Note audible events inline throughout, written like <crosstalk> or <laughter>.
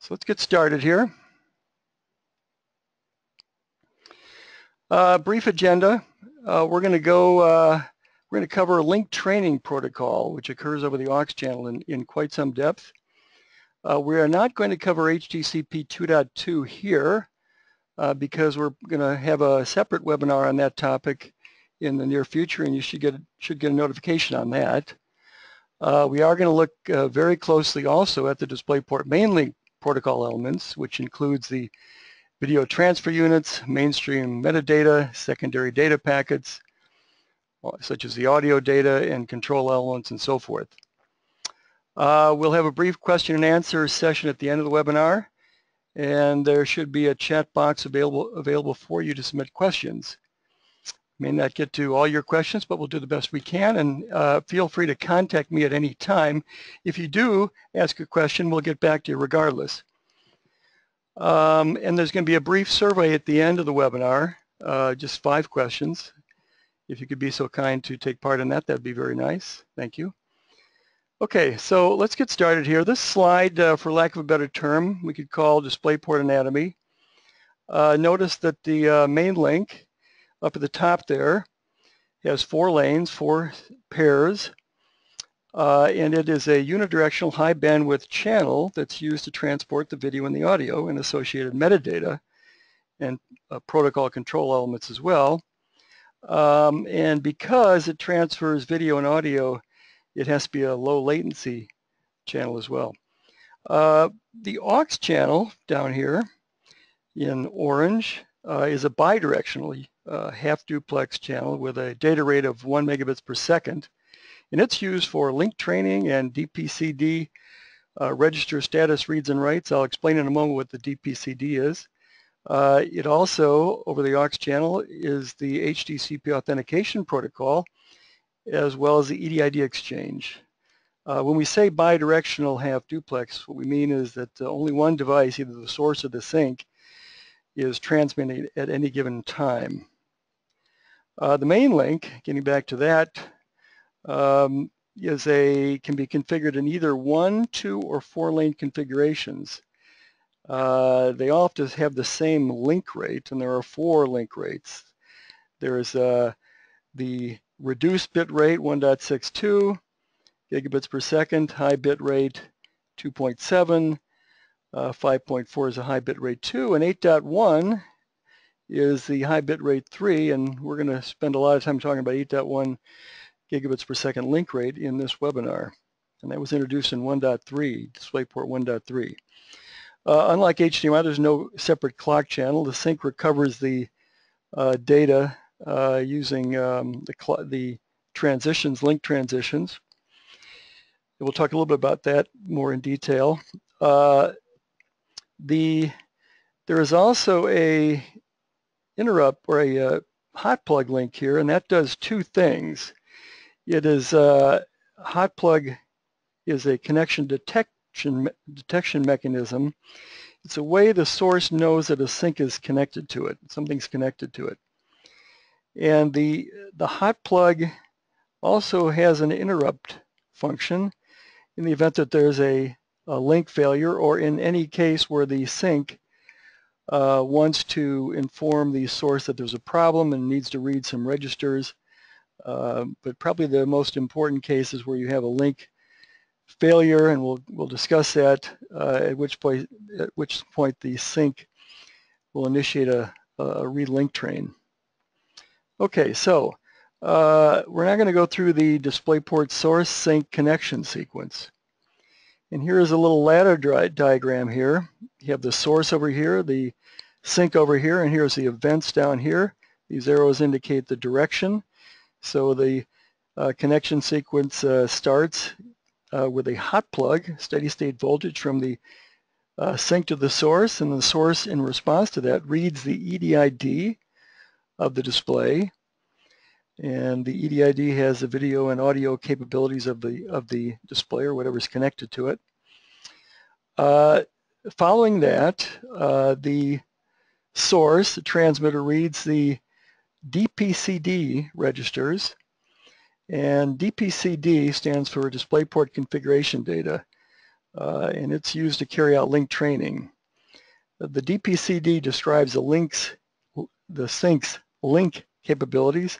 So let's get started here. Uh, brief agenda. Uh, we're going to go, uh, we're going to cover a link training protocol, which occurs over the aux channel in, in quite some depth. Uh, we are not going to cover HDCP 2.2 here uh, because we're going to have a separate webinar on that topic in the near future, and you should get, should get a notification on that. Uh, we are going to look very closely also at the DisplayPort main link protocol elements, which includes the video transfer units, mainstream metadata, secondary data packets, uh, such as the audio data and control elements and so forth. Uh, we'll have a brief question and answer session at the end of the webinar, and there should be a chat box available, available for you to submit questions. May not get to all your questions, but we'll do the best we can, and uh, feel free to contact me at any time. If you do ask a question, we'll get back to you regardless. Um, and there's going to be a brief survey at the end of the webinar, uh, just five questions. If you could be so kind to take part in that, that'd be very nice. Thank you. Okay, so let's get started here. This slide, uh, for lack of a better term, we could call DisplayPort Anatomy. Uh, notice that the uh, main link up at the top there It has four lanes, four pairs, uh, and it is a unidirectional high bandwidth channel that's used to transport the video and the audio and associated metadata and uh, protocol control elements as well. Um, and because it transfers video and audio, it has to be a low latency channel as well. Uh, the aux channel down here in orange uh, is a bidirectional uh, half duplex channel with a data rate of one megabits per second and it's used for link training and DPCD uh, register status reads and writes. I'll explain in a moment what the DPCD is. Uh, it also, over the aux channel, is the HDCP authentication protocol, as well as the EDID exchange. Uh, when we say bidirectional half duplex, what we mean is that uh, only one device, either the source or the sink, is transmitting at any given time. Uh, the main link, getting back to that, um, is a can be configured in either one, two, or four lane configurations. Uh, they all have the same link rate, and there are four link rates. There is uh, the reduced bit rate 1.62 gigabits per second, high bit rate 2.7, uh, 5.4 is a high bit rate 2, and 8.1 is the high bit rate 3, and we're going to spend a lot of time talking about 8.1 gigabits per second link rate in this webinar. And that was introduced in 1.3, DisplayPort 1.3. Uh, unlike HDMI, there's no separate clock channel. The sink recovers the uh, data uh, using um, the, the transitions, link transitions. We'll talk a little bit about that more in detail. Uh, the there is also a interrupt or a uh, hot plug link here, and that does two things. It is uh, hot plug is a connection detection detection mechanism. It's a way the source knows that a sink is connected to it. Something's connected to it. And the the hot plug also has an interrupt function in the event that there's a, a link failure or in any case where the sink uh, wants to inform the source that there's a problem and needs to read some registers uh, but probably the most important case is where you have a link failure, and we'll we'll discuss that. Uh, at which point at which point the sink will initiate a, a relink train. Okay, so uh, we're now going to go through the DisplayPort source sink connection sequence. And here is a little ladder diagram here. You have the source over here, the sink over here, and here's the events down here. These arrows indicate the direction. So the uh, connection sequence uh, starts uh, with a hot plug, steady state voltage from the uh, sink to the source, and the source in response to that reads the EDID of the display. And the EDID has the video and audio capabilities of the, of the display or whatever is connected to it. Uh, following that, uh, the source, the transmitter, reads the DPCD registers, and DPCD stands for DisplayPort Configuration Data. uh, and it's used to carry out link training. The DPCD describes the links, the sink's link capabilities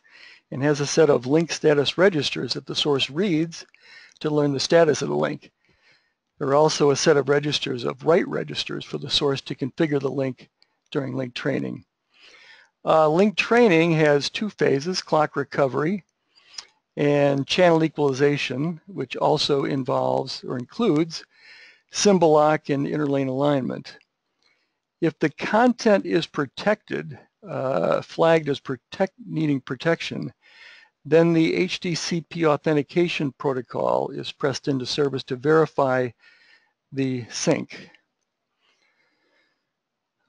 and has a set of link status registers that the source reads to learn the status of the link. There are also a set of registers of write registers for the source to configure the link during link training. Uh, link training has two phases, clock recovery and channel equalization, which also involves or includes symbol lock and interlane alignment. If the content is protected, uh, flagged as protect, needing protection, then the HDCP authentication protocol is pressed into service to verify the sink.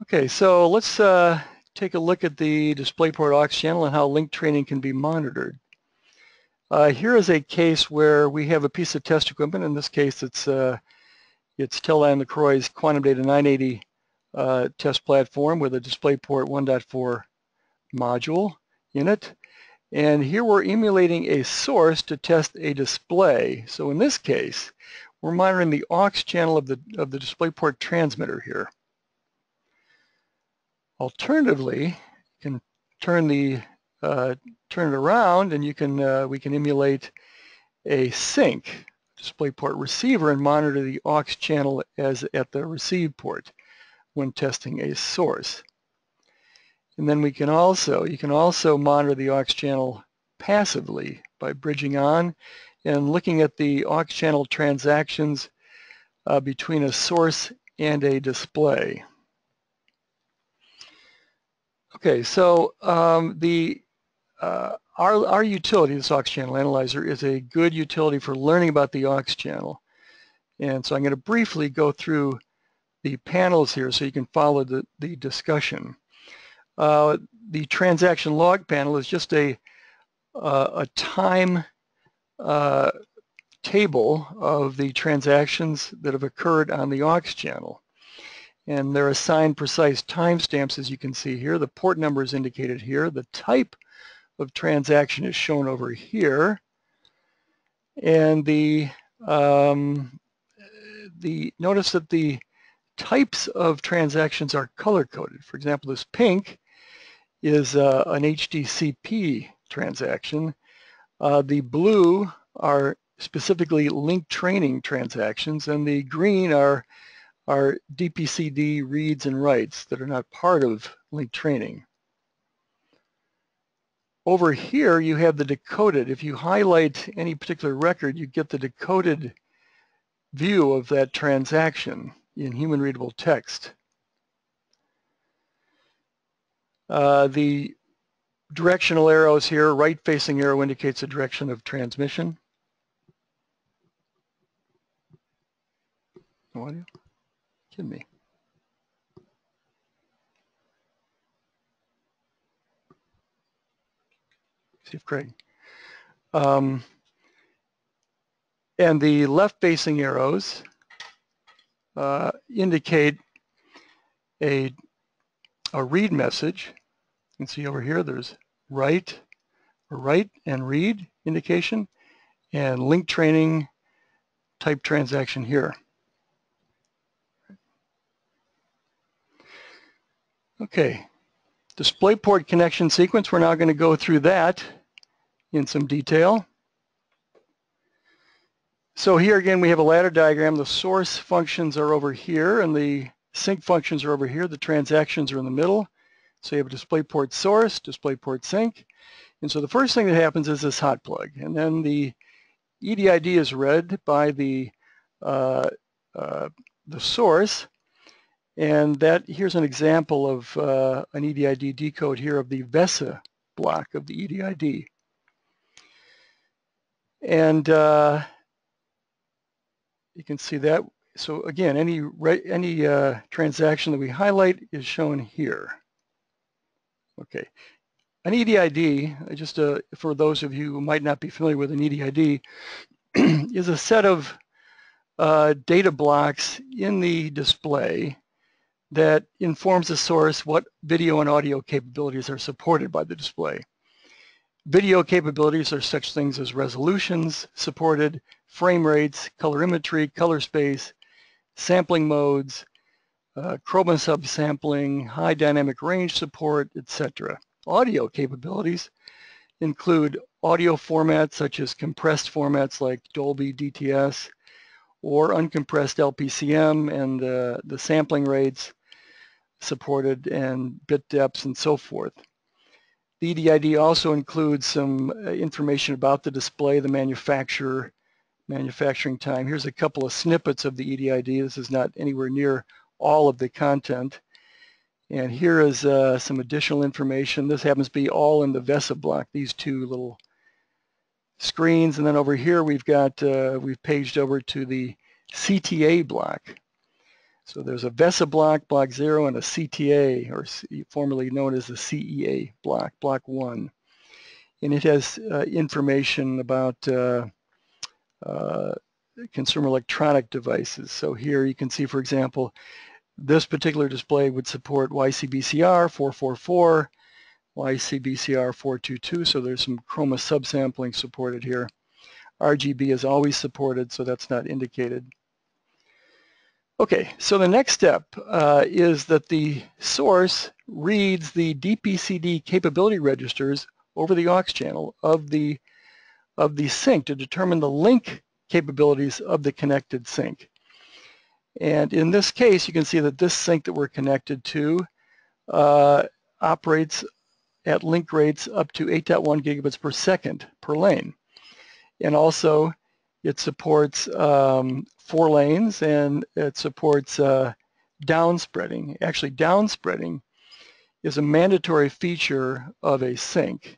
Okay, so let's uh, take a look at the DisplayPort aux channel and how link training can be monitored. Uh, here is a case where we have a piece of test equipment. In this case, it's uh, it's Teledyne LeCroy's Quantum Data 980 uh, test platform with a DisplayPort 1.4 module in it. And here we're emulating a source to test a display. So in this case, we're monitoring the aux channel of the, of the DisplayPort transmitter here. Alternatively, you can turn the uh, turn it around and you can uh, we can emulate a sink DisplayPort receiver and monitor the aux channel as at the receive port when testing a source. And then we can also, you can also monitor the aux channel passively by bridging on and looking at the aux channel transactions uh, between a source and a display. Okay, so um, the uh, our, our utility, this aux channel analyzer, is a good utility for learning about the aux channel. And so I'm going to briefly go through the panels here so you can follow the, the discussion. Uh, the transaction log panel is just a, uh, a time uh, table of the transactions that have occurred on the aux channel. And they're assigned precise timestamps as you can see here. The port number is indicated here. The type of transaction is shown over here. And the, um, the notice that the types of transactions are color coded. For example, this pink is uh, an HDCP transaction. Uh, the blue are specifically link training transactions, and the green are, are DPCD reads and writes that are not part of link training. Over here, you have the decoded. If you highlight any particular record, you get the decoded view of that transaction in human readable text. Uh, the directional arrows here, right facing arrow indicates the direction of transmission. No audio? Kidding me. See if Craig. Um, and the left facing arrows uh, indicate a a read message. You can see over here there's write, write and read indication, and link training type transaction here. Okay, DisplayPort connection sequence, we're now going to go through that in some detail. So here again we have a ladder diagram. The source functions are over here and the sink functions are over here. The transactions are in the middle. So you have a DisplayPort source, DisplayPort sink. And so the first thing that happens is this hot plug. And then the EDID is read by the, uh, uh, the source. And that here's an example of uh, an EDID decode here of the VESA block of the EDID. And uh, you can see that so again, any any uh, transaction that we highlight is shown here. Okay, an EDID, just uh, for those of you who might not be familiar with an EDID, <clears throat> is a set of uh, data blocks in the display that informs the source what video and audio capabilities are supported by the display. Video capabilities are such things as resolutions supported, frame rates, colorimetry, color space, sampling modes, uh, chroma subsampling, high dynamic range support, etc. Audio capabilities include audio formats such as compressed formats like Dolby DTS or uncompressed LPCM and uh, the sampling rates supported and bit depths and so forth. The EDID also includes some uh, information about the display, the manufacturer, manufacturing time. Here's a couple of snippets of the EDID. This is not anywhere near all of the content. And here is uh, some additional information. This happens to be all in the VESA block, these two little screens. And then over here we've got, uh, we've paged over to the CTA block. So there's a VESA block, block zero, and a CTA, or C, formerly known as the CEA block, block one. And it has uh, information about uh, uh, consumer electronic devices. So here you can see, for example, this particular display would support YCBCR 444, YCBCR 422, so there's some chroma subsampling supported here. RGB is always supported, so that's not indicated. Okay, so the next step uh, is that the source reads the DPCD capability registers over the aux channel of the of the sink to determine the link capabilities of the connected sink. And in this case, you can see that this sink that we're connected to uh, operates at link rates up to 8.1 gigabits per second per lane. And also it supports um, four lanes and it supports uh, downspreading. Actually, downspreading is a mandatory feature of a sink,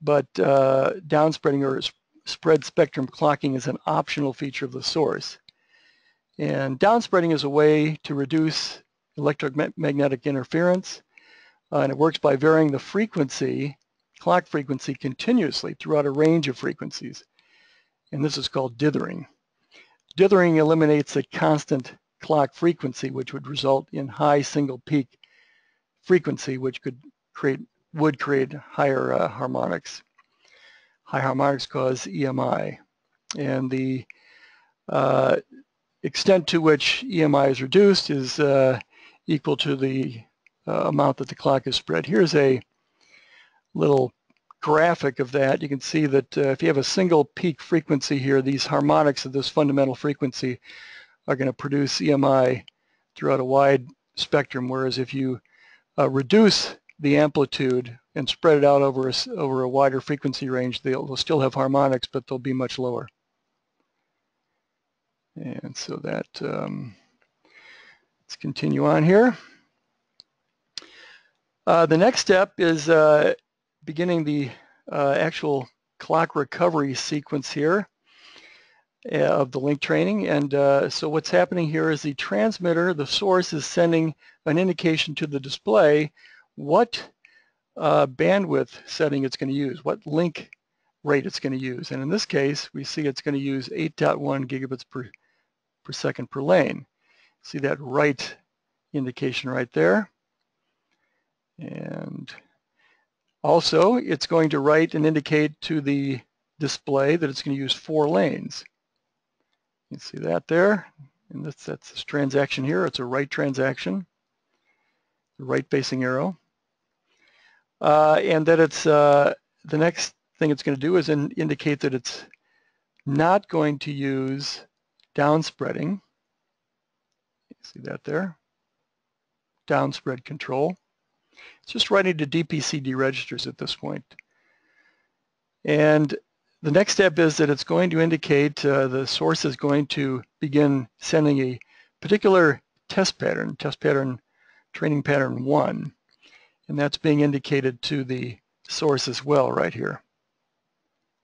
but uh, downspreading or spread spectrum clocking is an optional feature of the source. And downspreading is a way to reduce electromagnetic interference, uh, and it works by varying the frequency, clock frequency, continuously throughout a range of frequencies. And this is called dithering. Dithering eliminates a constant clock frequency, which would result in high single peak frequency, which could create would create higher uh, harmonics. High harmonics cause EMI, and the uh, extent to which EMI is reduced is uh, equal to the uh, amount that the clock is spread. Here's a little graphic of that, you can see that uh, if you have a single peak frequency here, these harmonics of this fundamental frequency are going to produce EMI throughout a wide spectrum, whereas if you uh, reduce the amplitude and spread it out over a, over a wider frequency range, they'll, they'll still have harmonics, but they'll be much lower. And so that, um, let's continue on here. Uh, the next step is uh, beginning the uh, actual clock recovery sequence here uh, of the link training. And uh, so what's happening here is the transmitter, the source is sending an indication to the display what uh, bandwidth setting it's going to use, what link rate it's going to use. And in this case, we see it's going to use 8.1 gigabits per, per second per lane. See that right indication right there. And also, it's going to write and indicate to the display that it's going to use four lanes. You see that there? And that's, that's this transaction here. It's a write transaction, the right facing arrow. Uh, and that it's, uh, the next thing it's going to do is in, indicate that it's not going to use downspreading. See that there? Downspread control. It's just writing to DPCD registers at this point. And the next step is that it's going to indicate uh, the source is going to begin sending a particular test pattern, test pattern training pattern 1. And that's being indicated to the source as well right here.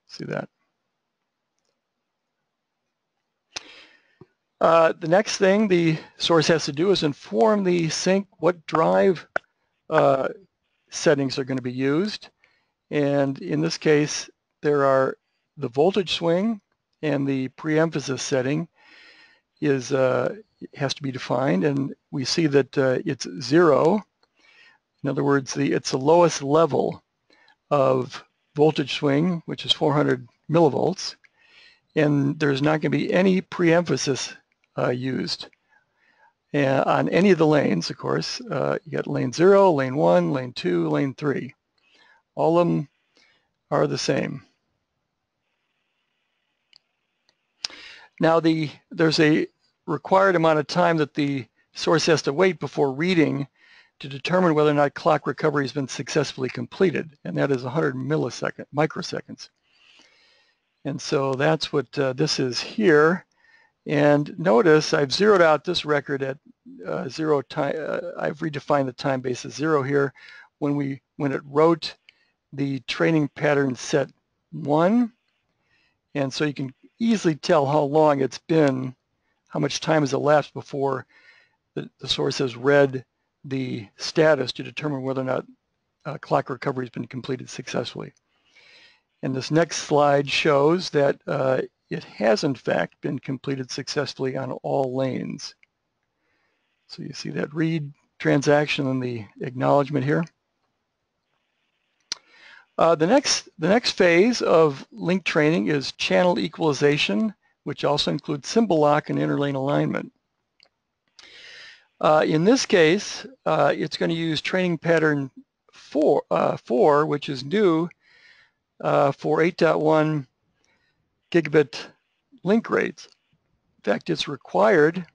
See that? Uh, the next thing the source has to do is inform the sink what drive uh, settings are going to be used. And in this case, there are the voltage swing and the pre-emphasis setting is uh, has to be defined. And we see that uh, it's zero. In other words, the, it's the lowest level of voltage swing, which is 400 millivolts. And there's not going to be any pre-emphasis used and on any of the lanes, of course. Uh, you got lane zero, lane one, lane two, lane three. All of them are the same. Now the there's a required amount of time that the source has to wait before reading to determine whether or not clock recovery has been successfully completed, and that is 100 millisecond microseconds. And so that's what uh, this is here. And notice I've zeroed out this record at uh, zero time. Uh, I've redefined the time base as zero here. When we when it wrote the training pattern set one, and so you can easily tell how long it's been, how much time has elapsed before the, the source has read the status to determine whether or not uh, clock recovery has been completed successfully. And this next slide shows that uh, it has in fact been completed successfully on all lanes. So you see that read transaction and the acknowledgement here. Uh, the next the next phase of link training is channel equalization, which also includes symbol lock and interlane alignment. Uh, in this case, uh, it's going to use training pattern four, uh, four which is new uh, for 8.1 gigabit link rates. In fact, it's required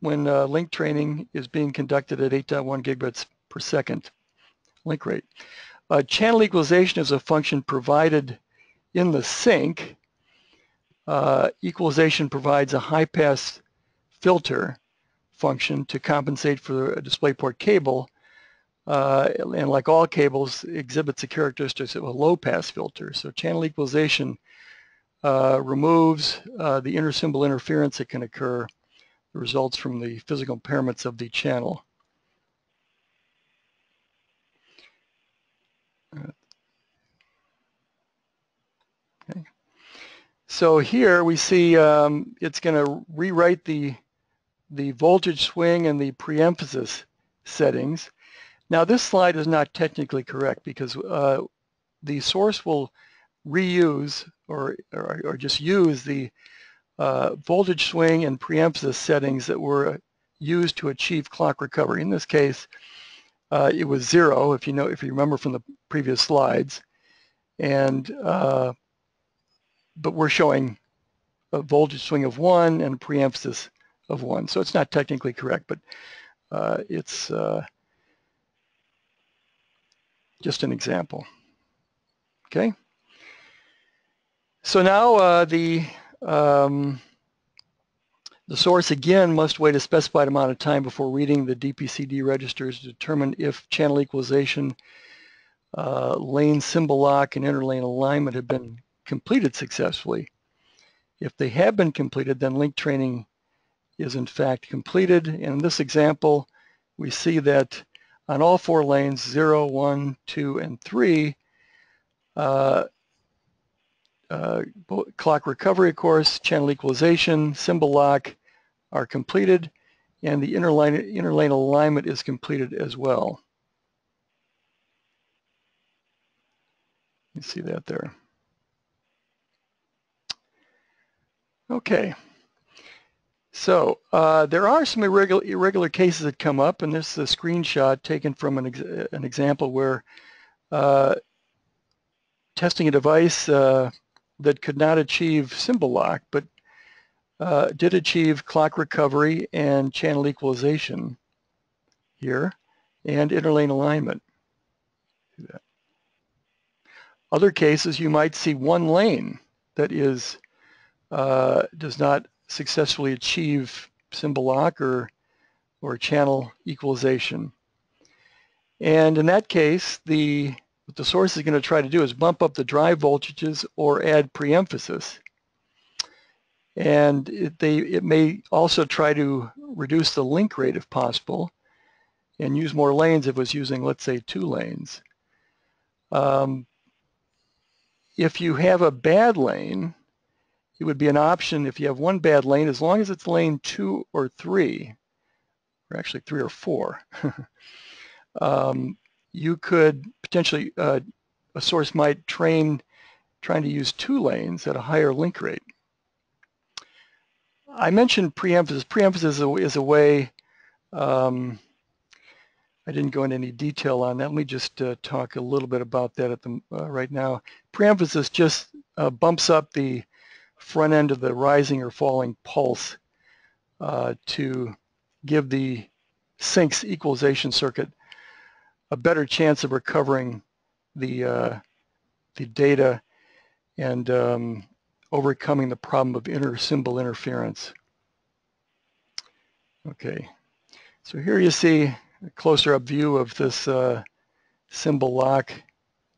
when uh, link training is being conducted at 8.1 gigabits per second link rate. Uh, channel equalization is a function provided in the sink. Uh, equalization provides a high-pass filter function to compensate for a DisplayPort cable uh, and like all cables exhibits the characteristics of a low-pass filter. So channel equalization uh, removes uh, the inter-symbol interference that can occur, the results from the physical impairments of the channel. Okay. So here we see um, it's going to rewrite the the voltage swing and the preemphasis settings. Now this slide is not technically correct because uh, the source will reuse or, or, or just use the uh, voltage swing and preemphasis settings that were used to achieve clock recovery. In this case, uh, it was zero, if you know, if you remember from the previous slides, and uh, but we're showing a voltage swing of one and a preemphasis of one. So it's not technically correct, but uh, it's uh, just an example. Okay. So now uh, the um, the source again must wait a specified amount of time before reading the DPCD registers to determine if channel equalization, uh, lane symbol lock, and interlane alignment have been completed successfully. If they have been completed, then link training is in fact completed. In this example, we see that on all four lanes, 0, 1, 2, and 3, uh, uh, clock recovery, of course, channel equalization, symbol lock are completed, and the interlane, interlane alignment is completed as well. You see that there. Okay. So uh, there are some irregular, irregular cases that come up, and this is a screenshot taken from an, ex an example where uh, testing a device uh, that could not achieve symbol lock, but uh, did achieve clock recovery and channel equalization here, and interlane alignment. Other cases, you might see one lane that is uh, does not successfully achieve symbol lock or, or channel equalization. And in that case, the, what the source is going to try to do is bump up the drive voltages or add preemphasis. And it, they, it may also try to reduce the link rate if possible and use more lanes if it was using, let's say, two lanes. Um, if you have a bad lane, it would be an option if you have one bad lane, as long as it's lane two or three, or actually three or four, <laughs> um, you could potentially, uh, a source might train trying to use two lanes at a higher link rate. I mentioned preemphasis. Preemphasis is a, is a way Um, I didn't go into any detail on that. Let me just uh, talk a little bit about that at the uh, right now. Preemphasis just uh, bumps up the front end of the rising or falling pulse uh, to give the sinks equalization circuit a better chance of recovering the uh, the data and um, overcoming the problem of inter-symbol interference. Okay, so here you see a closer up view of this uh, symbol lock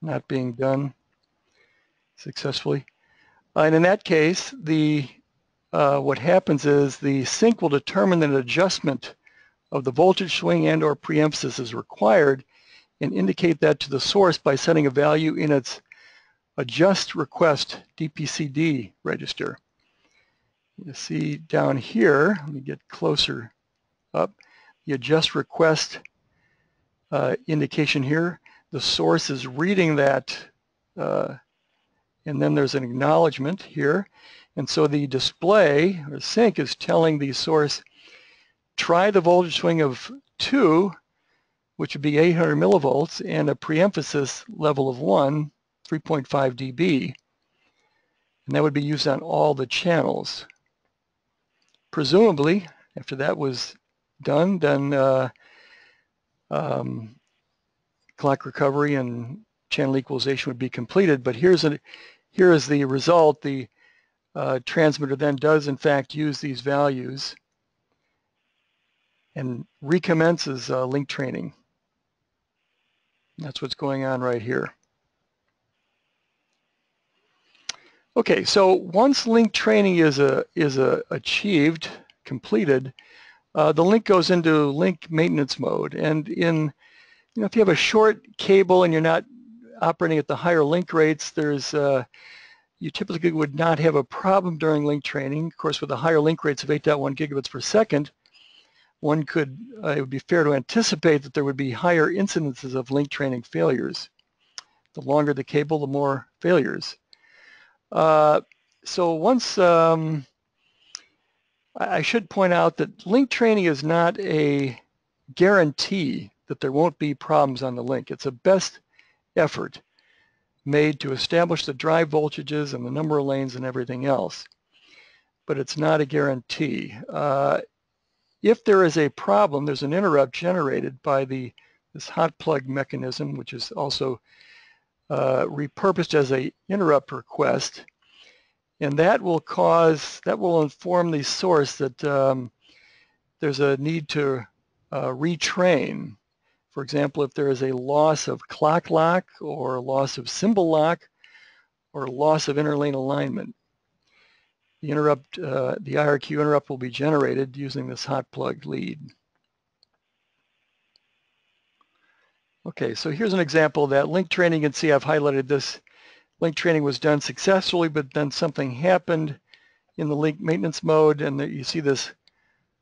not being done successfully. Uh, and in that case, the uh, what happens is the sink will determine that an adjustment of the voltage swing and or preemphasis is required and indicate that to the source by setting a value in its adjust request DPCD register. You see down here, let me get closer up, the adjust request uh, indication here. The source is reading that uh, and then there's an acknowledgement here. And so the display or sink is telling the source, try the voltage swing of 2, which would be 800 millivolts, and a preemphasis level of 1, 3.5 dB. And that would be used on all the channels. Presumably, after that was done, then uh, um, clock recovery and channel equalization would be completed. But here's a, here is the result. The uh, transmitter then does in fact use these values and recommences uh, link training. That's what's going on right here. Okay, so once link training is a, is a achieved, completed, uh, the link goes into link maintenance mode. And in, you know, if you have a short cable and you're not operating at the higher link rates, there's uh, you typically would not have a problem during link training. Of course, with the higher link rates of 8.1 gigabits per second, one could, uh, it would be fair to anticipate that there would be higher incidences of link training failures. The longer the cable, the more failures. Uh, so once, um, I should point out that link training is not a guarantee that there won't be problems on the link. It's a best effort made to establish the drive voltages and the number of lanes and everything else. But it's not a guarantee. Uh, if there is a problem, there's an interrupt generated by the this hot plug mechanism, which is also uh, repurposed as a interrupt request. And that will cause, that will inform the source that um, there's a need to uh, retrain for example, if there is a loss of clock lock or loss of symbol lock or loss of interlane alignment, the interrupt, uh, the IRQ interrupt will be generated using this hot plug lead. Okay, so here's an example of that. Link training, you can see I've highlighted this. Link training was done successfully, but then something happened in the link maintenance mode, and you see this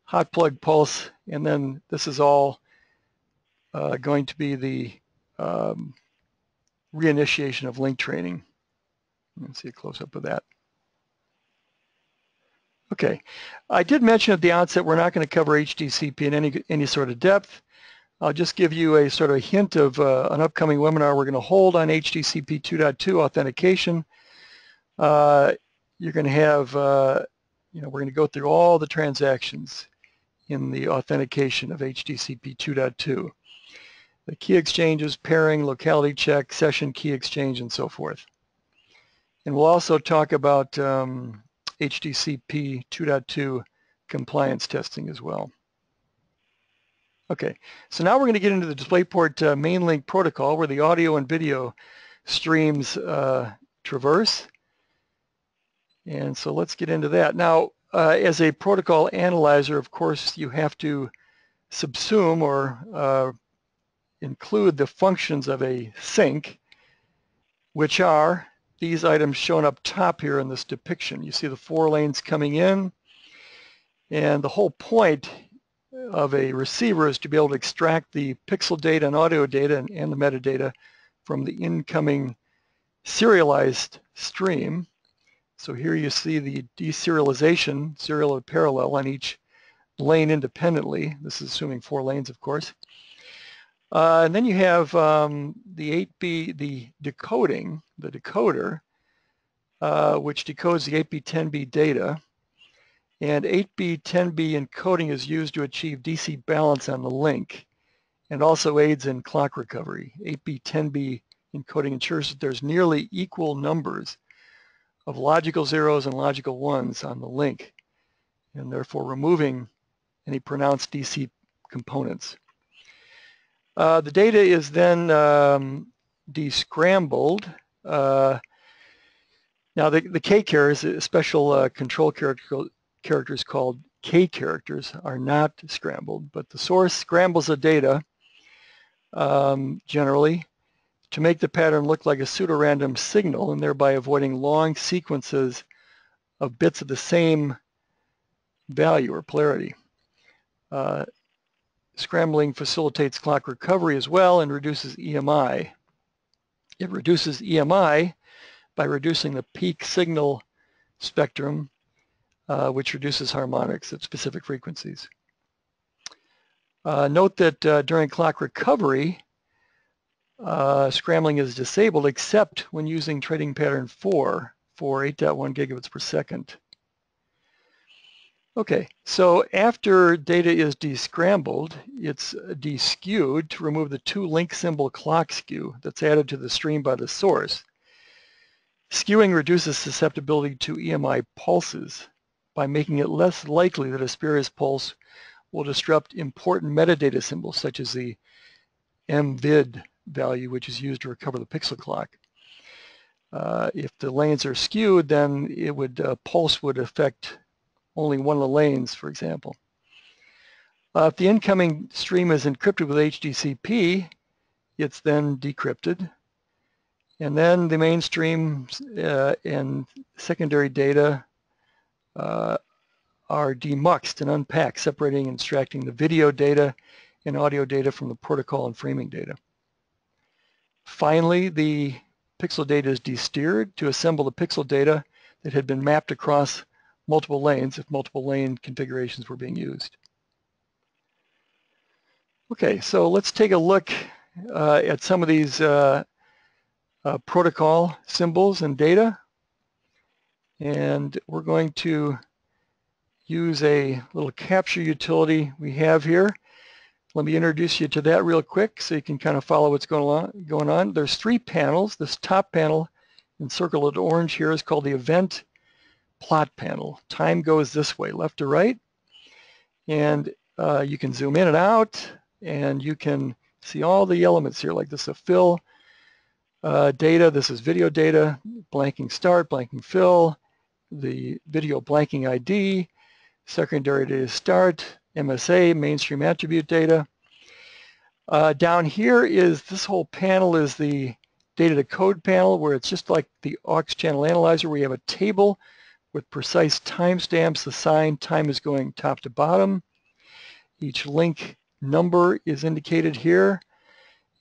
hot plug pulse, and then this is all uh, going to be the um, reinitiation of link training. Let's see a close-up of that. Okay, I did mention at the outset we're not going to cover HDCP in any, any sort of depth. I'll just give you a sort of hint of uh, an upcoming webinar we're going to hold on HDCP 2.2 authentication. Uh, you're going to have, uh, you know, we're going to go through all the transactions in the authentication of HDCP 2.2 the key exchanges, pairing, locality check, session key exchange, and so forth. And we'll also talk about um, HDCP 2.2 compliance testing as well. Okay, so now we're going to get into the DisplayPort uh, main link protocol where the audio and video streams uh, traverse. And so let's get into that. Now, uh, as a protocol analyzer, of course, you have to subsume or uh, include the functions of a sink, which are these items shown up top here in this depiction. You see the four lanes coming in, and the whole point of a receiver is to be able to extract the pixel data and audio data and, and the metadata from the incoming serialized stream. So here you see the deserialization, serial and parallel on each lane independently. This is assuming four lanes, of course. Uh, and then you have um, the 8B, the decoding, the decoder, uh, which decodes the 8B10B data. And 8B10B encoding is used to achieve DC balance on the link and also aids in clock recovery. 8B10B encoding ensures that there's nearly equal numbers of logical zeros and logical ones on the link and therefore removing any pronounced DC components. Uh, the data is then um, descrambled. Uh, now the, the K characters, special uh, control character, characters called K characters are not scrambled, but the source scrambles the data um, generally to make the pattern look like a pseudo-random signal and thereby avoiding long sequences of bits of the same value or polarity. Uh, scrambling facilitates clock recovery as well and reduces EMI. It reduces EMI by reducing the peak signal spectrum, uh, which reduces harmonics at specific frequencies. Uh, note that uh, during clock recovery, uh, scrambling is disabled except when using training pattern 4 for 8.1 gigabits per second. Okay, so after data is descrambled, it's deskewed to remove the two link symbol clock skew that's added to the stream by the source. Skewing reduces susceptibility to EMI pulses by making it less likely that a spurious pulse will disrupt important metadata symbols such as the MVID value, which is used to recover the pixel clock. Uh, if the lanes are skewed, then it would uh, pulse would affect only one of the lanes, for example. Uh, if the incoming stream is encrypted with HDCP, it's then decrypted. And then the mainstream uh, and secondary data uh, are demuxed and unpacked, separating and extracting the video data and audio data from the protocol and framing data. Finally, the pixel data is desteered to assemble the pixel data that had been mapped across multiple lanes if multiple lane configurations were being used. Okay, so let's take a look uh, at some of these uh, uh, protocol symbols and data. And we're going to use a little capture utility we have here. Let me introduce you to that real quick so you can kind of follow what's going on. Going on. There's three panels. This top panel, encircled in orange here, is called the event plot panel. Time goes this way, left to right. And uh, you can zoom in and out, and you can see all the elements here, like this is a fill uh, data. This is video data, blanking start, blanking fill, the video blanking ID, secondary data start, MSA, mainstream attribute data. Uh, down here is this whole panel is the data decode panel where it's just like the aux channel analyzer where you have a table with precise timestamps assigned. Time is going top to bottom. Each link number is indicated here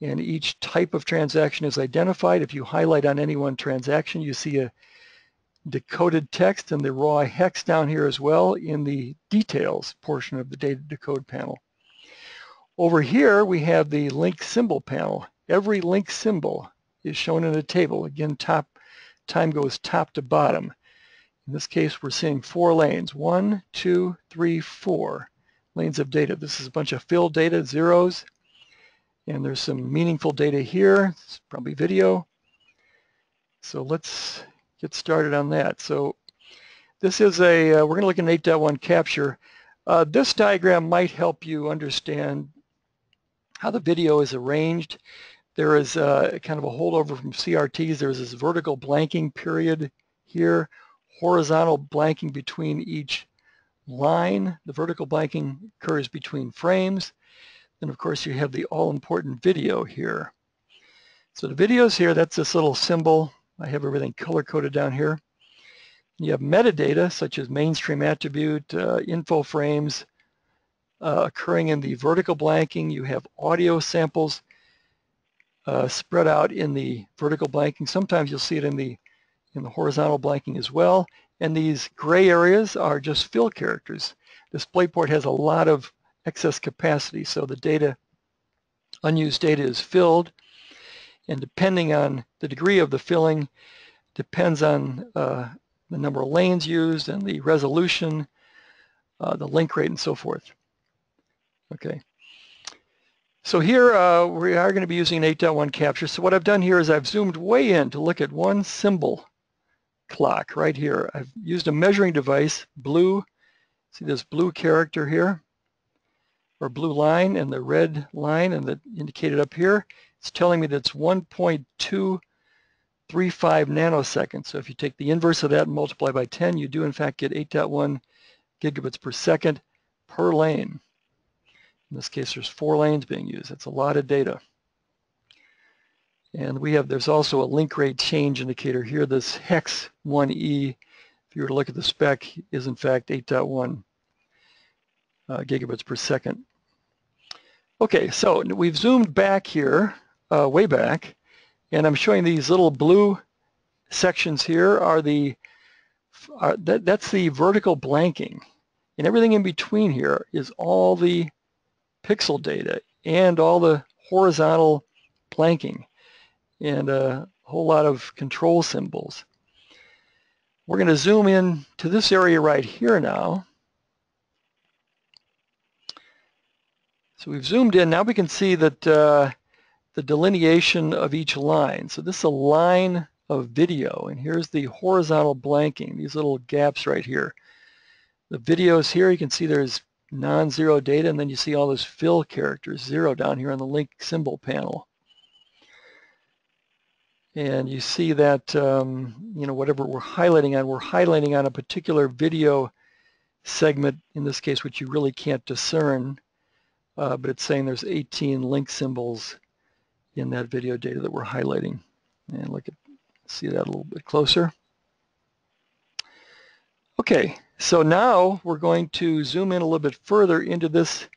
and each type of transaction is identified. If you highlight on any one transaction, you see a decoded text and the raw hex down here as well in the details portion of the data decode panel. Over here we have the link symbol panel. Every link symbol is shown in a table. Again, top time goes top to bottom. In this case, we're seeing four lanes. One, two, three, four lanes of data. This is a bunch of filled data, zeros, and there's some meaningful data here. It's probably video. So let's get started on that. So this is a, uh, we're going to look at an 8.1 capture. Uh, this diagram might help you understand how the video is arranged. There is uh, kind of a holdover from CRTs. There's this vertical blanking period here, horizontal blanking between each line. The vertical blanking occurs between frames. Then of course you have the all-important video here. So the video's here, that's this little symbol I have everything color-coded down here. You have metadata such as mainstream attribute, uh, info frames uh, occurring in the vertical blanking. You have audio samples uh, spread out in the vertical blanking. Sometimes you'll see it in the in the horizontal blanking as well. And these gray areas are just fill characters. DisplayPort has a lot of excess capacity, so the data, unused data is filled, and depending on the degree of the filling, depends on uh, the number of lanes used and the resolution, uh, the link rate, and so forth. Okay. So here uh, we are going to be using an 8.1 capture. So what I've done here is I've zoomed way in to look at one symbol clock right here. I've used a measuring device, blue, see this blue character here, or blue line and the red line and the indicated up here. It's telling me that it's 1.235 nanoseconds. So if you take the inverse of that and multiply by 10, you do in fact get 8.1 gigabits per second per lane. In this case, there's four lanes being used. That's a lot of data. And we have, there's also a link rate change indicator here. This hex 1E, if you were to look at the spec, is in fact 8.1 uh, gigabits per second. Okay, so we've zoomed back here, uh, way back, and I'm showing these little blue sections here are the, are, that, that's the vertical blanking. And everything in between here is all the pixel data and all the horizontal blanking and a whole lot of control symbols. We're going to zoom in to this area right here now. So we've zoomed in. Now we can see that uh, the delineation of each line. So this is a line of video, and here's the horizontal blanking, these little gaps right here. The videos here, you can see there's non-zero data, and then you see all those fill characters, zero down here on the link symbol panel. And you see that, um, you know, whatever we're highlighting on, we're highlighting on a particular video segment, in this case, which you really can't discern, uh, but it's saying there's 18 link symbols in that video data that we're highlighting. And look at, see that a little bit closer. Okay, so now we're going to zoom in a little bit further into this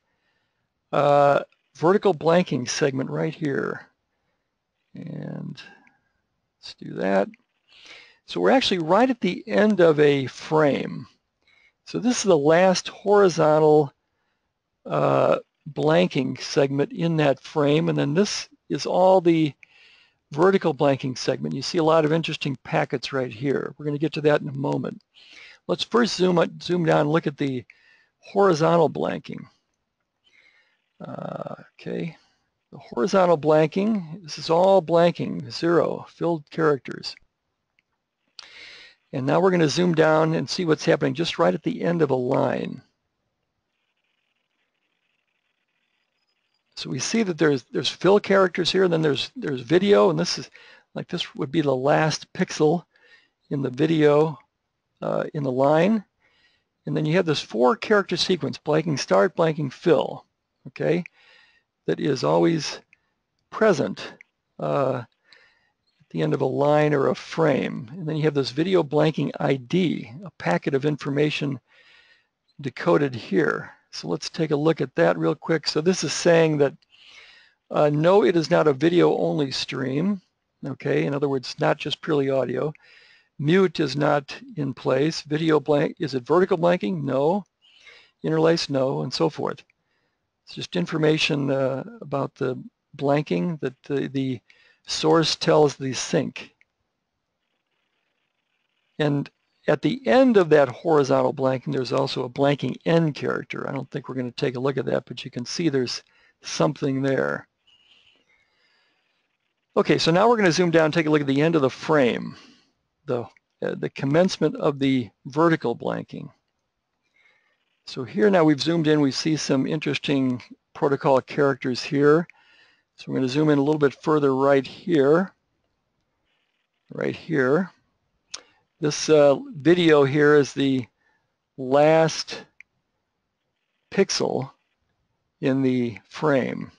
uh, vertical blanking segment right here. And let's do that. So we're actually right at the end of a frame. So this is the last horizontal uh, blanking segment in that frame. And then this is all the vertical blanking segment. You see a lot of interesting packets right here. We're going to get to that in a moment. Let's first zoom, up, zoom down and look at the horizontal blanking. Uh, okay, the horizontal blanking, this is all blanking, zero, filled characters. And now we're going to zoom down and see what's happening just right at the end of a line. So we see that there's there's fill characters here, and then there's there's video, and this is like this would be the last pixel in the video uh, in the line. And then you have this four character sequence, blanking start, blanking fill, okay, that is always present uh, at the end of a line or a frame. And then you have this video blanking ID, a packet of information decoded here. So let's take a look at that real quick. So this is saying that uh, no, it is not a video only stream. Okay, in other words, not just purely audio. Mute is not in place. Video blank, is it vertical blanking? No. Interlace? No, and so forth. It's just information uh, about the blanking that the, the source tells the sink. And at the end of that horizontal blanking, there's also a blanking end character. I don't think we're going to take a look at that, but you can see there's something there. Okay, so now we're going to zoom down and take a look at the end of the frame the, uh, the commencement of the vertical blanking. So here now we've zoomed in, we see some interesting protocol characters here. So we're going to zoom in a little bit further right here, right here. This uh, video here is the last pixel in the frame.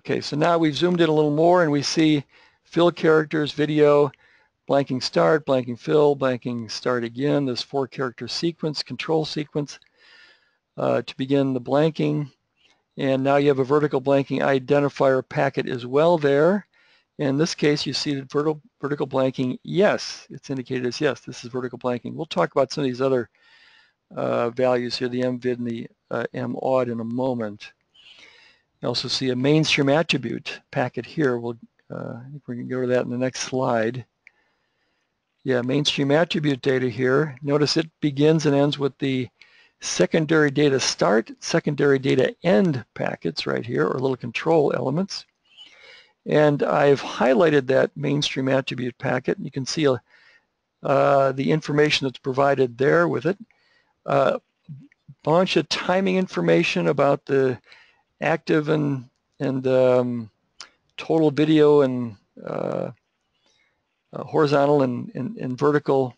Okay, so now we've zoomed in a little more and we see fill characters, video, blanking start, blanking fill, blanking start again, this four character sequence, control sequence uh, to begin the blanking. And now you have a vertical blanking identifier packet as well there. In this case, you see that vertical, vertical blanking, yes, it's indicated as yes, this is vertical blanking. We'll talk about some of these other uh, values here, the MVID and the uh, MAUD in a moment. You also see a mainstream attribute packet here. We'll, uh, I think we can go to that in the next slide. Yeah, mainstream attribute data here. Notice it begins and ends with the secondary data start, secondary data end packets right here, or little control elements. And I've highlighted that mainstream attribute packet. You can see uh, the information that's provided there with it. A uh, bunch of timing information about the active and, and um, total video and uh, uh, horizontal and, and, and, vertical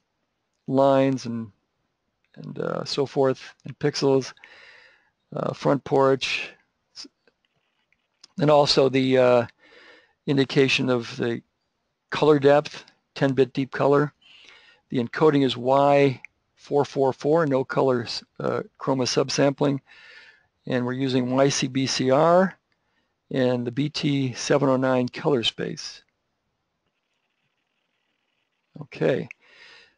lines and and uh, so forth and pixels, uh, front porch, and also the uh, indication of the color depth, 10-bit deep color. The encoding is Y444, no color uh, chroma subsampling, and we're using YCBCR and the BT709 color space. Okay,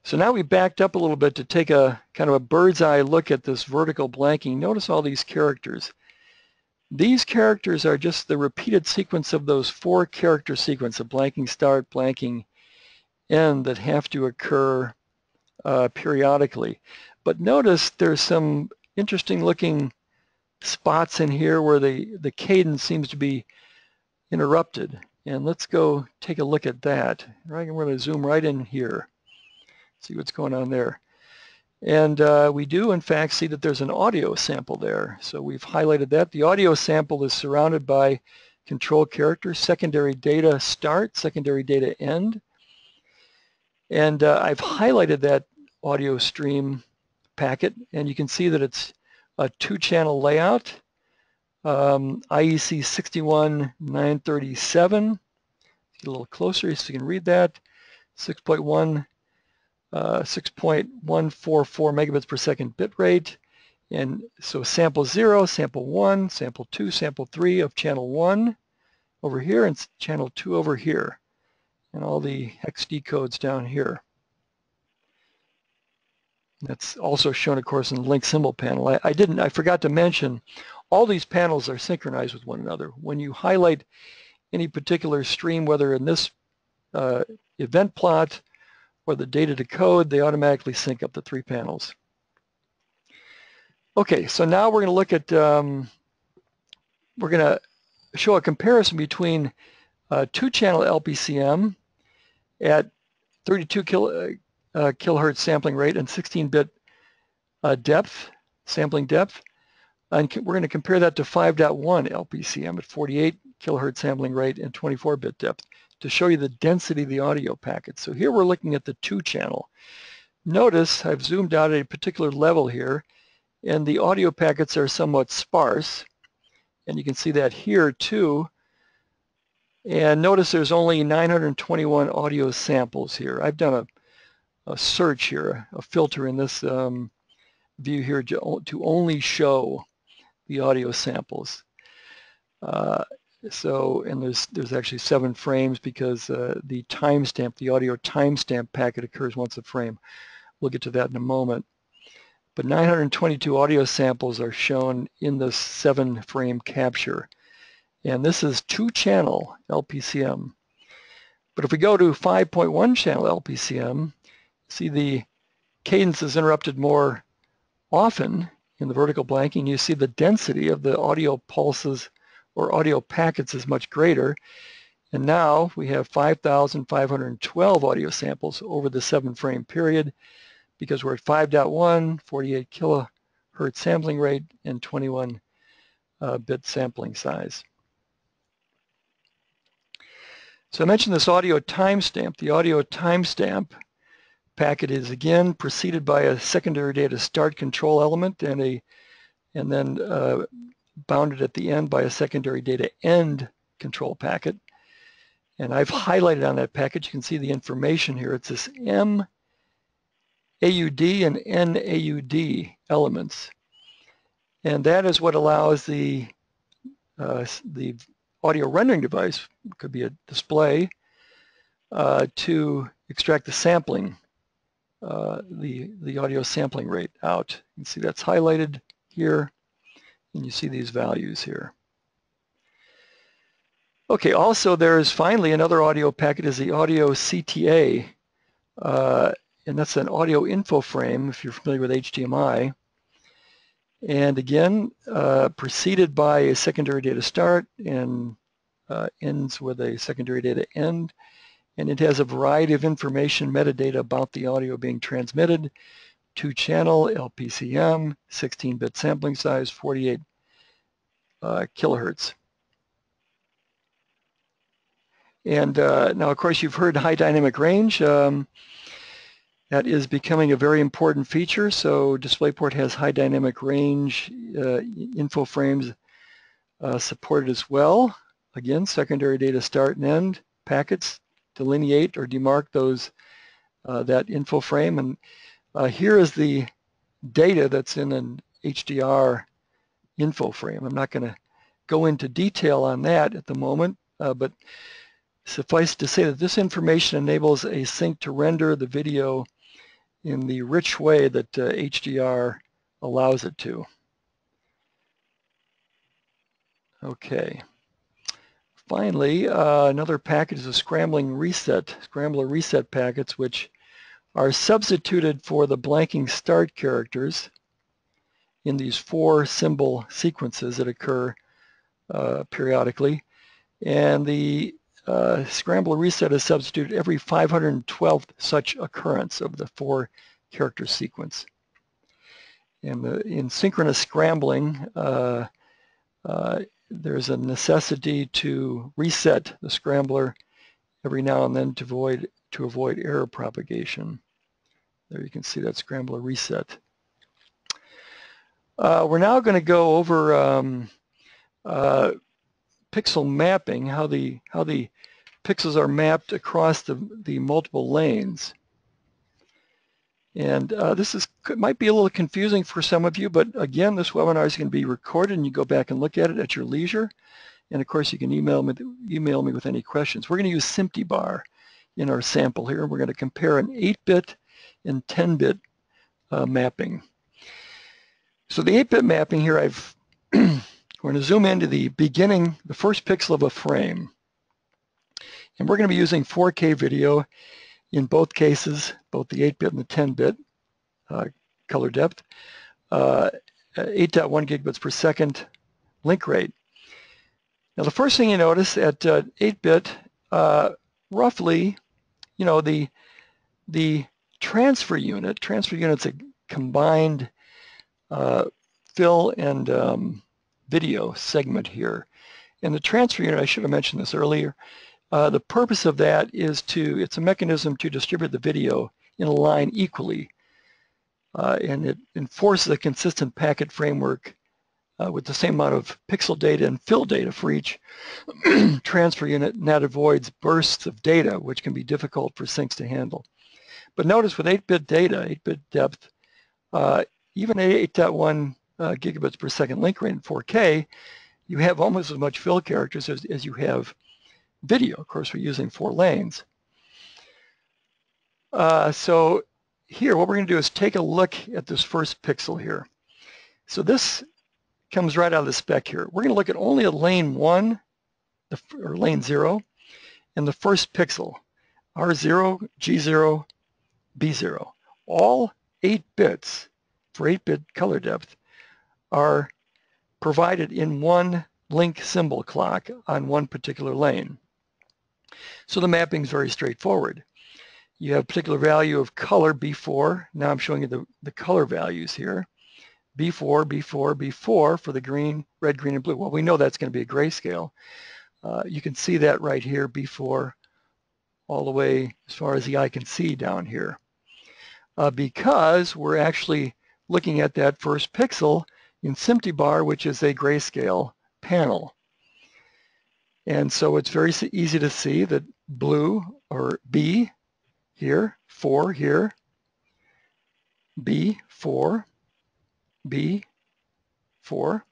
so now we backed up a little bit to take a kind of a bird's eye look at this vertical blanking. Notice all these characters. These characters are just the repeated sequence of those four character sequence of blanking start, blanking end that have to occur uh, periodically. But notice there's some interesting looking spots in here where the, the cadence seems to be interrupted. And let's go take a look at that. Right, we're going to zoom right in here, see what's going on there. And uh, we do, in fact, see that there's an audio sample there. So we've highlighted that. The audio sample is surrounded by control characters, secondary data start, secondary data end. And uh, I've highlighted that audio stream packet, and you can see that it's a two-channel layout um, IEC 61937. Get a little closer so you can read that. 6.1, uh, 6.144 megabits per second bit rate. And so sample 0, sample 1, sample 2, sample 3 of channel 1 over here and channel 2 over here. And all the hex decodes down here. That's also shown, of course, in the link symbol panel. I, I, didn't, I forgot to mention all these panels are synchronized with one another. When you highlight any particular stream, whether in this uh, event plot or the data decode, they automatically sync up the three panels. Okay, so now we're going to look at, um, we're going to show a comparison between uh, two-channel LPCM at 32 kilo, uh, kilohertz sampling rate and 16-bit uh, depth, sampling depth, and we're going to compare that to 5.1 LPCM at 48 kilohertz sampling rate and 24-bit depth to show you the density of the audio packets. So here we're looking at the two channel. Notice I've zoomed out at a particular level here and the audio packets are somewhat sparse and you can see that here too. And notice there's only 921 audio samples here. I've done a, a search here, a filter in this um, view here to, to only show the audio samples. Uh, so, and there's there's actually seven frames because uh, the timestamp, the audio timestamp packet occurs once a frame. We'll get to that in a moment. But 922 audio samples are shown in the seven frame capture. And this is two channel LPCM. But if we go to 5.1 channel LPCM, see the cadence is interrupted more often in the vertical blanking, you see the density of the audio pulses or audio packets is much greater. And now we have 5,512 audio samples over the seven frame period because we're at 5.1, 48 kilohertz sampling rate, and 21 uh, bit sampling size. So I mentioned this audio timestamp. The audio timestamp packet is again preceded by a secondary data start control element and a and then uh, bounded at the end by a secondary data end control packet. And I've <laughs> highlighted on that packet, you can see the information here. It's this M AUD and NAUD elements. And that is what allows the, uh, the audio rendering device, could be a display, uh, to extract the sampling uh, the, the audio sampling rate out. You can see that's highlighted here, and you see these values here. Okay, also there's finally another audio packet is the audio CTA, uh, and that's an audio info frame if you're familiar with HDMI. And again, uh, preceded by a secondary data start and uh, ends with a secondary data end. And it has a variety of information, metadata about the audio being transmitted, two channel, LPCM, 16-bit sampling size, 48 uh, kilohertz. And uh, now, of course, you've heard high dynamic range. Um, that is becoming a very important feature. So DisplayPort has high dynamic range uh, info frames uh, supported as well. Again, secondary data start and end packets delineate or demark those uh, that info frame. And uh, here is the data that's in an HDR info frame. I'm not going to go into detail on that at the moment, uh, but suffice to say that this information enables a sink to render the video in the rich way that HDR uh, allows it to. Okay. Finally, uh, another package is a scrambling reset, scrambler reset packets, which are substituted for the blanking start characters in these four symbol sequences that occur uh, periodically. And the uh, scrambler reset is substituted every 512th such occurrence of the four character sequence. And the, in synchronous scrambling, uh, uh, there's a necessity to reset the scrambler every now and then to avoid, to avoid error propagation. There you can see that scrambler reset. Uh, we're now going to go over um, uh, pixel mapping, how the how the pixels are mapped across the the multiple lanes. And uh, this is might be a little confusing for some of you, but again, this webinar is going to be recorded, and you go back and look at it at your leisure. And of course, you can email me email me with any questions. We're going to use SMPTE-BAR in our sample here. and We're going to compare an 8-bit and 10-bit uh, mapping. So the 8-bit mapping here, I've <clears throat> we're going to zoom into the beginning, the first pixel of a frame. And we're going to be using 4K video in both cases, both the 8-bit and the 10-bit uh, color depth, uh, 8.1 gigabits per second link rate. Now the first thing you notice at 8-bit, uh, uh, roughly, you know, the, the transfer unit, transfer unit's a combined fill and um, video segment here. And the transfer unit, I should have mentioned this earlier, uh, the purpose of that is to, it's a mechanism to distribute the video in a line equally. Uh, and it enforces a consistent packet framework uh, with the same amount of pixel data and fill data for each <clears throat> transfer unit, and that avoids bursts of data, which can be difficult for sinks to handle. But notice with 8-bit data, 8-bit depth, uh, even at 8.1 uh, gigabits per second link rate in 4K, you have almost as much fill characters as, as you have video. Of course, we're using four lanes. Uh, so here, what we're going to do is take a look at this first pixel here. So this comes right out of the spec here. We're going to look at only at lane one, the, or lane zero, and the first pixel, R0, G0, B0. All eight bits for 8-bit color depth are provided in one link symbol clock on one particular lane. So the mapping is very straightforward. You have a particular value of color B4. Now I'm showing you the, the color values here. B4, B4, B4 for the green, red, green, and blue. Well, we know that's going to be a grayscale. Uh, you can see that right here, B4, all the way as far as the eye can see down here. Uh, because we're actually looking at that first pixel in SMPTE-BAR, which is a grayscale panel. And so it's very easy to see that blue or B here, 4 here, B, 4, B, 4,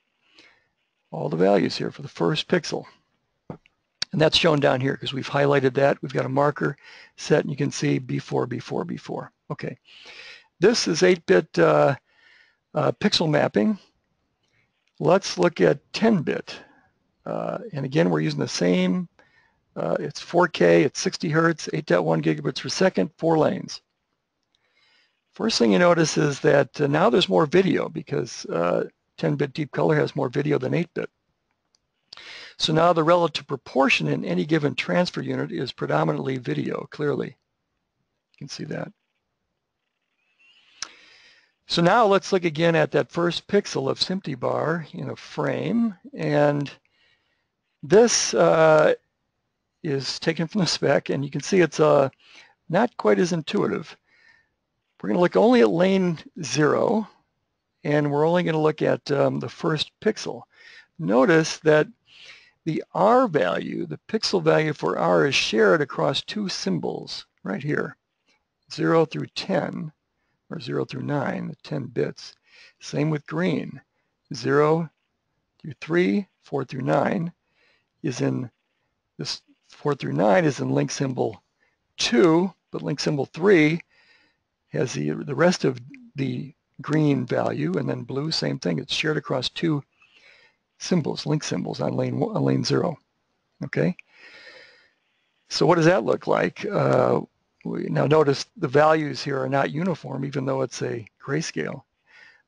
all the values here for the first pixel. And that's shown down here because we've highlighted that. We've got a marker set and you can see B4, B4, B4. Okay, this is 8-bit uh, uh, pixel mapping. Let's look at 10-bit. Uh, and again, we're using the same, uh, it's 4K, it's 60 hertz, 8.1 gigabits per second, four lanes. First thing you notice is that uh, now there's more video because 10-bit uh, deep color has more video than 8-bit. So now the relative proportion in any given transfer unit is predominantly video, clearly. You can see that. So now let's look again at that first pixel of SMPTE bar in a frame. And this uh, is taken from the spec, and you can see it's uh, not quite as intuitive. We're going to look only at lane 0, and we're only going to look at um, the first pixel. Notice that the R value, the pixel value for R is shared across two symbols right here, 0 through 10, or 0 through 9, the 10 bits. Same with green, 0 through 3, 4 through 9 is in, this 4 through 9 is in link symbol 2, but link symbol 3 has the, the rest of the green value, and then blue, same thing. It's shared across two symbols, link symbols on lane, on lane zero. Okay. So what does that look like? Uh, we, now notice the values here are not uniform, even though it's a grayscale.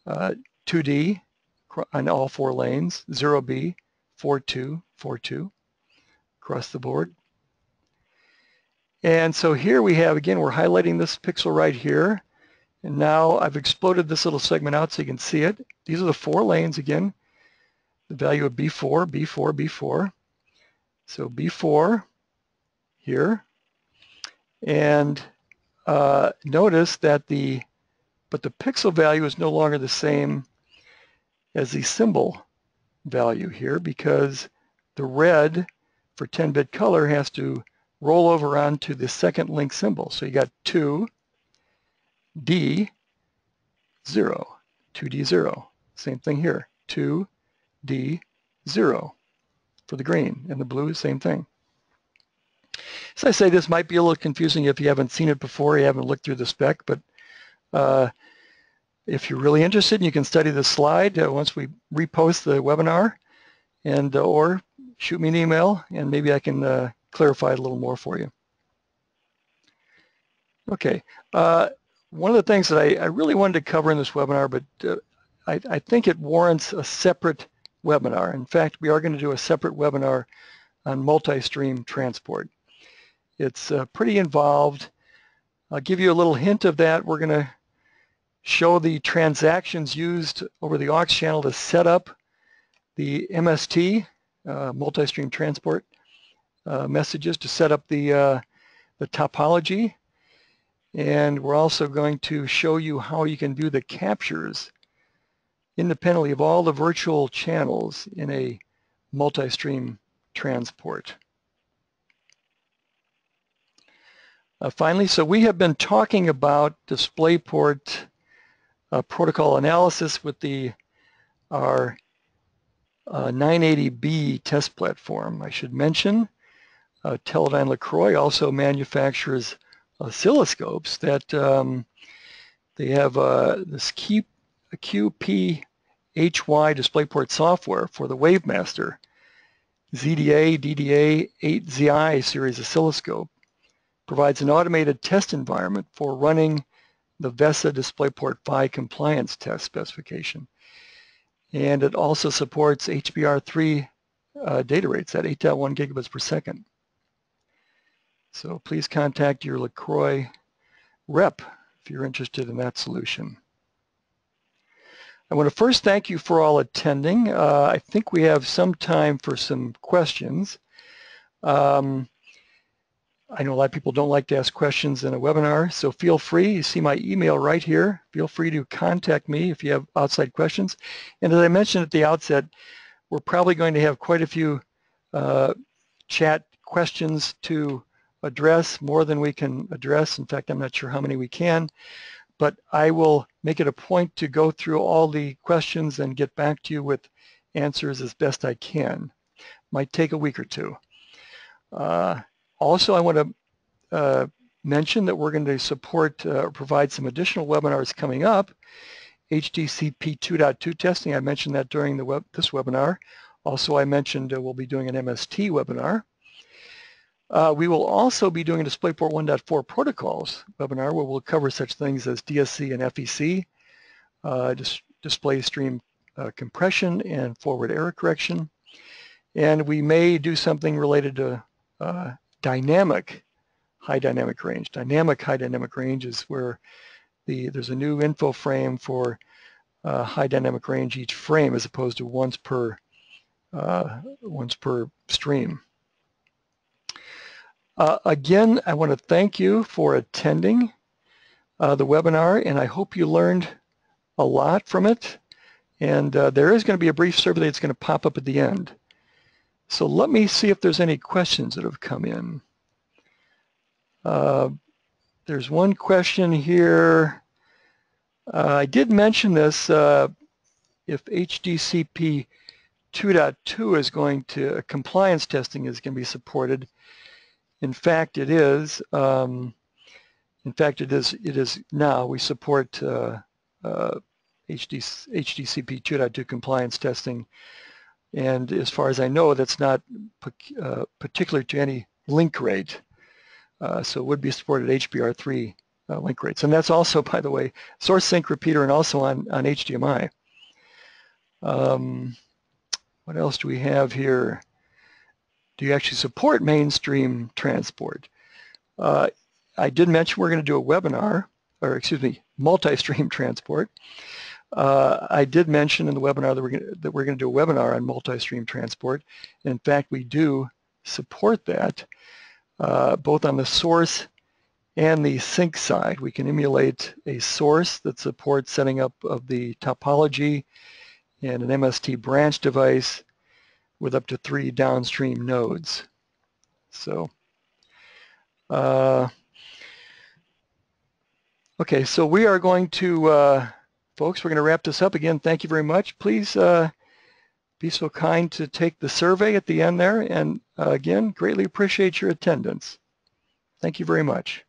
Uh, 2D on all four lanes, 0B, 4-2, 4-2 across the board. And so here we have, again, we're highlighting this pixel right here. And now I've exploded this little segment out so you can see it. These are the four lanes again. The value of B4, B4, B4. So B4 here. And uh, notice that the, but the pixel value is no longer the same as the symbol value here because the red for 10-bit color has to roll over onto the second link symbol. So you got 2, D, 0, 2D, 0. Same thing here, 2, D, 0 for the green. And the blue, same thing. As I say, this might be a little confusing if you haven't seen it before, you haven't looked through the spec, but uh, if you're really interested, you can study the slide uh, once we repost the webinar, and uh, or shoot me an email, and maybe I can uh, clarify it a little more for you. Okay, uh, one of the things that I, I, really wanted to cover in this webinar, but uh, I, I, think it warrants a separate webinar. In fact, we are going to do a separate webinar on multi-stream transport. It's uh, pretty involved. I'll give you a little hint of that. We're going to show the transactions used over the aux channel to set up the MST, uh, multi-stream transport uh, messages to set up the, uh, the topology. And we're also going to show you how you can do the captures independently of all the virtual channels in a multi-stream transport. Uh, finally, so we have been talking about DisplayPort uh, protocol analysis with the our uh, 980B test platform. I should mention uh, Teledyne LeCroy also manufactures oscilloscopes that um, they have uh, this Q, QPHY DisplayPort software for the WaveMaster ZDA, DDA 8ZI series oscilloscope provides an automated test environment for running the VESA DisplayPort PHY compliance test specification. And it also supports HBR3 uh, data rates at 8.1 gigabits per second. So please contact your LeCroy rep if you're interested in that solution. I want to first thank you for all attending. Uh, I think we have some time for some questions. Um, I know a lot of people don't like to ask questions in a webinar, so feel free. You see my email right here. Feel free to contact me if you have outside questions. And as I mentioned at the outset, we're probably going to have quite a few uh, chat questions to address more than we can address. In fact, I'm not sure how many we can, but I will make it a point to go through all the questions and get back to you with answers as best I can. Might take a week or two. Uh, also, I want to uh, mention that we're going to support uh, or provide some additional webinars coming up. HDCP 2.2 testing, I mentioned that during the web, this webinar. Also, I mentioned uh, we'll be doing an MST webinar. Uh, we will also be doing a DisplayPort 1.4 protocols webinar where we'll cover such things as DSC and FEC, uh, dis display stream uh, compression and forward error correction. And we may do something related to uh, dynamic high dynamic range. Dynamic high dynamic range is where the there's a new info frame for uh, high dynamic range each frame as opposed to once per uh, once per stream. Uh, again, I want to thank you for attending uh, the webinar and I hope you learned a lot from it. And uh, there is going to be a brief survey that's going to pop up at the end. So let me see if there's any questions that have come in. Uh, there's one question here. Uh, I did mention this, uh, if HDCP 2.2 is going to, compliance testing is going to be supported. In fact, it is. Um, in fact, it is, it is now. We support uh, uh, HD, HDCP 2.2 compliance testing. And as far as I know, that's not uh, particular to any link rate. Uh, so it would be supported HBR3 uh, link rates. And that's also, by the way, source sink repeater and also on, on HDMI. Um, what else do we have here? Do you actually support mainstream transport? Uh, I did mention we're going to do a webinar, or excuse me, multi-stream <laughs> transport. Uh, I did mention in the webinar that we're, gonna, do a webinar on multi-stream transport. In fact, we do support that uh, both on the source and the sink side. We can emulate a source that supports setting up of the topology and an MST branch device with up to three downstream nodes. So, uh, okay, so we are going to, uh, folks, we're going to wrap this up. Again, thank you very much. Please uh, be so kind to take the survey at the end there. And uh, again, greatly appreciate your attendance. Thank you very much.